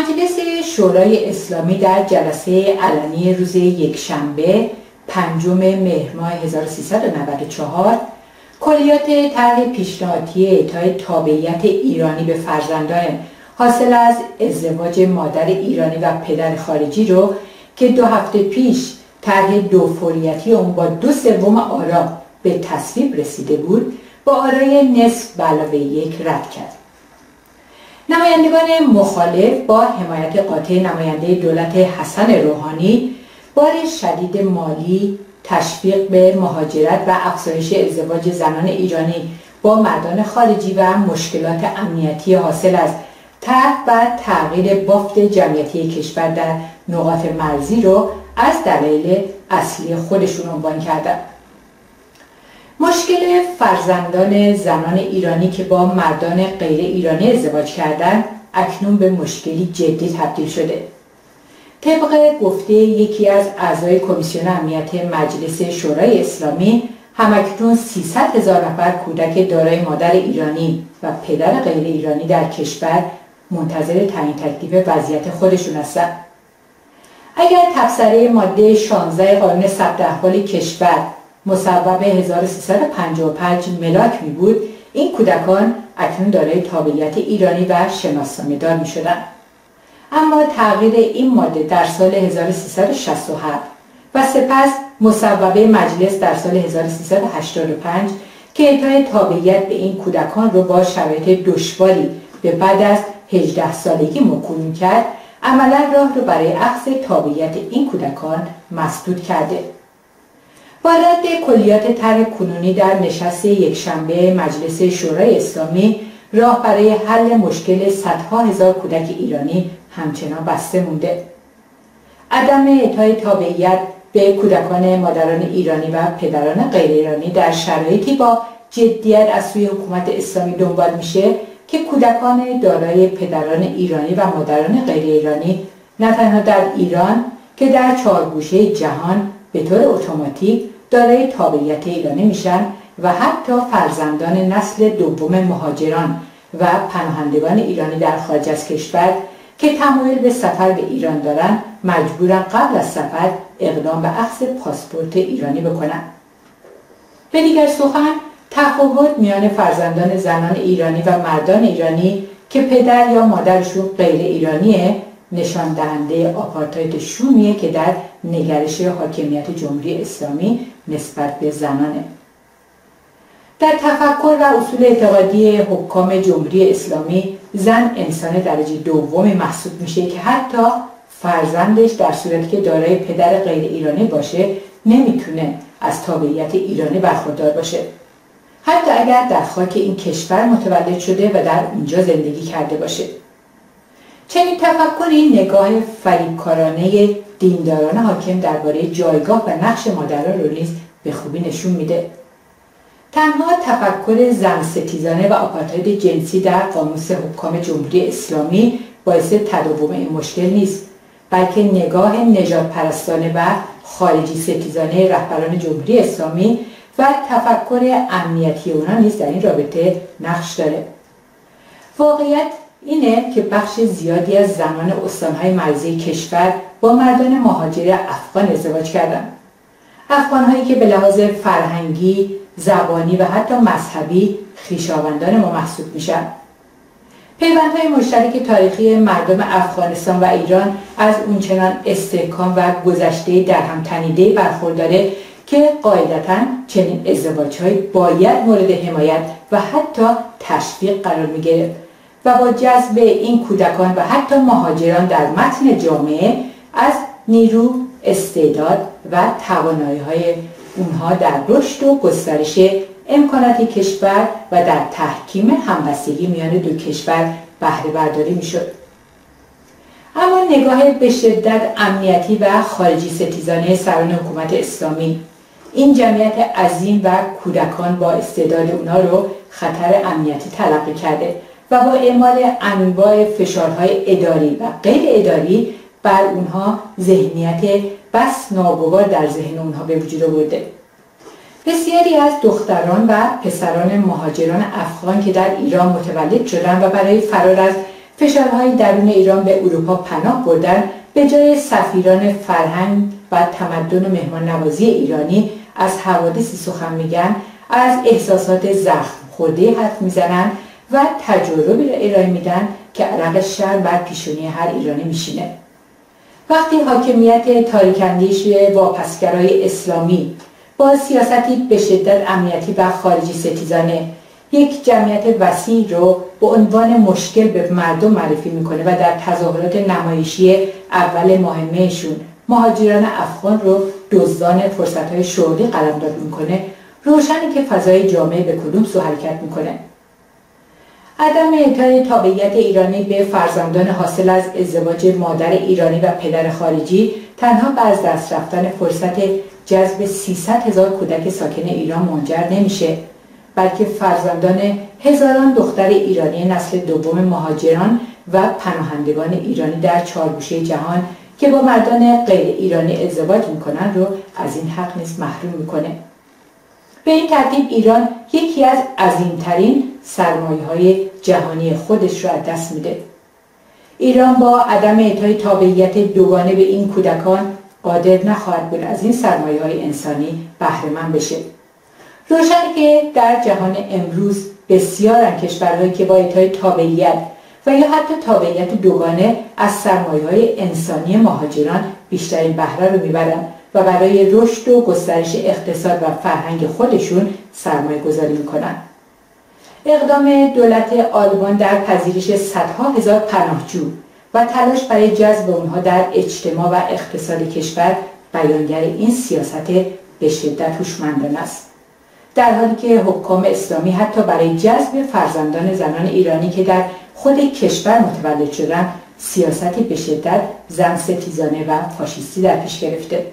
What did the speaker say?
مجلس شورای اسلامی در جلسه علنی روز یکشنبه پنجم مهر ماه 1394 کلیات طرح پیشنهادی اعطای تابعیت ایرانی به فرزندان حاصل از ازدواج مادر ایرانی و پدر خارجی رو که دو هفته پیش طرح دو فوریتی اون با دو سوم آرا به تصویب رسیده بود با آرای نصف علاوه یک رد کرد. نمایندگان مخالف با حمایت قاطع نماینده دولت حسن روحانی بار شدید مالی تشویق به مهاجرت و افزایش ازدواج زنان ایرانی با مردان خارجی و مشکلات امنیتی حاصل از طرح و تغییر بافت جمعیتی کشور در نقاط مرزی رو از دلایل اصلی خودشون عنوان کردن مشکل فرزندان زنان ایرانی که با مردان غیر ایرانی ازدواج کردند اکنون به مشکلی جدی تبدیل شده. طبق گفته یکی از اعضای کمیسیون امنیت مجلس شورای اسلامی همکنون 300 هزار نفر کودک دارای مادر ایرانی و پدر غیر ایرانی در کشور منتظر تعیین تکلیف وضعیت خودشون هستند اگر تبصره ماده 16 قانون ثبت احوال کشور مصوب 1355 ملاک می بود این کودکان اکنون دارای تابعیت ایرانی و شناسنامه دار می شدن. اما تغییر این ماده در سال 1367 و سپس مصوبه مجلس در سال 1385 که اعطای تابعیت به این کودکان رو با شرایط دشواری به بعد از 18 سالگی موکول کرد عملا راه رو برای اخذ تابعیت این کودکان مسدود کرده با رد کلیات طرح کنونی در نشست یکشنبه مجلس شورای اسلامی راه برای حل مشکل صدها هزار کودک ایرانی همچنان بسته مونده. عدم اعطای تابعیت به کودکان مادران ایرانی و پدران غیر ایرانی در شرایطی با جدیت از سوی حکومت اسلامی دنبال میشه که کودکان دارای پدران ایرانی و مادران غیر ایرانی نه تنها در ایران که در چهارگوشه جهان به طور اتوماتیک دارای تابعیت ایرانی میشن و حتی فرزندان نسل دوم مهاجران و پناهندگان ایرانی در خارج از کشور که تمایل به سفر به ایران دارند مجبورن قبل از سفر اقدام به اخذ پاسپورت ایرانی بکنن. به دیگر سخن تفاوت میان فرزندان زنان ایرانی و مردان ایرانی که پدر یا مادرشون غیر ایرانیه نشان دهنده آپارتاید شومیه که در نگرش حاکمیت جمهوری اسلامی نسبت به زنانه. در تفکر و اصول اعتقادی حکام جمهوری اسلامی زن انسان درجه دومی محسوب میشه که حتی فرزندش در صورتی که دارای پدر غیر ایرانی باشه نمی‌تونه از تابعیت ایرانی برخوردار باشه. حتی اگر در خاک این کشور متولد شده و در اونجا زندگی کرده باشه. چنین تفکری نگاه فریبکارانه دینداران حاکم درباره جایگاه و نقش مادران رو نیز به خوبی نشون میده. تنها تفکر زن ستیزانه و آپارتاید جنسی در قاموس حکام جمهوری اسلامی باعث تداوم این مشکل نیست بلکه نگاه نجات پرستانه و خارجی ستیزانه رهبران جمهوری اسلامی و تفکر امنیتی اونا نیز در این رابطه نقش داره. واقعیت اینه که بخش زیادی از زنان استانهای مرزی کشور با مردان مهاجر افغان ازدواج کردند افغانهایی که به لحاظ فرهنگی زبانی و حتی مذهبی خیشاوندان ما محسوب میشن. پیوندهای مشترک تاریخی مردم افغانستان و ایران از اونچنان استحکام و گذشته در هم تنیده برخورداره که قاعدتا چنین ازدواجهایی باید مورد حمایت و حتی تشویق قرار می‌گرفت. و با جذب این کودکان و حتی مهاجران در متن جامعه از نیرو استعداد و توانایی های اونها در رشد و گسترش امکانات کشور و در تحکیم همبستگی میان دو کشور بهره برداری می‌شد. اما نگاه به شدت امنیتی و خارجی ستیزانه سران حکومت اسلامی این جمعیت عظیم و کودکان با استعداد اونا رو خطر امنیتی تلقی کرده. و با اعمال انواع فشارهای اداری و غیر اداری بر اونها ذهنیت بس ناگوار در ذهن اونها به وجود آورده. بسیاری از دختران و پسران مهاجران افغان که در ایران متولد شدند و برای فرار از فشارهای درون ایران به اروپا پناه بردن به جای سفیران فرهنگ و تمدن و مهمان نوازی ایرانی از حوادثی سخن میگن از احساسات زخم خورده حرف می‌زنن و تجربی را ارائه میدن که عرق شر بر پیشونی هر ایرانی میشینه. وقتی حاکمیت تاریکندیش واپسگرای اسلامی با سیاستی به شدت امنیتی و خارجی ستیزانه یک جمعیت وسیع رو به عنوان مشکل به مردم معرفی می‌کنه و در تظاهرات نمایشی اول مهمهشون مهاجران افغان رو دزدان فرصتهای شغلی قلمداد می‌کنه روشنی که فضای جامعه به کدوم سو حرکت می‌کنه. عدم اعطای تابعیت ایرانی به فرزندان حاصل از ازدواج مادر ایرانی و پدر خارجی تنها به از دست رفتن فرصت جذب 300 هزار کودک ساکن ایران منجر نمیشه بلکه فرزندان هزاران دختر ایرانی نسل دوم مهاجران و پناهندگان ایرانی در چهارگوشه جهان که با مردان غیر ایرانی ازدواج می‌کنن رو از این حق نیز محروم می‌کنه. به این ترتیب ایران یکی از عظیمترین سرمایه های جهانی خودش را از دست میده ایران با عدم اعطای تابعیت دوگانه به این کودکان قادر نخواهد بود از این سرمایه های انسانی بهرهمند بشه روشن که در جهان امروز بسیار کشورهایی که با اعطای تابعیت و یا حتی تابعیت دوگانه از سرمایه های انسانی مهاجران بیشترین بهره رو می‌برند و برای رشد و گسترش اقتصاد و فرهنگ خودشون سرمایه گذاری می‌کنن. اقدام دولت آلمان در پذیرش صدها هزار پناهجو و تلاش برای جذب اونها در اجتماع و اقتصاد کشور بیانگر این سیاست به شدت هوشمندانه است. در حالی که حکام اسلامی حتی برای جذب فرزندان زنان ایرانی که در خود کشور متولد شدن سیاستی به شدت زن ستیزانه و فاشیستی در پیش گرفته.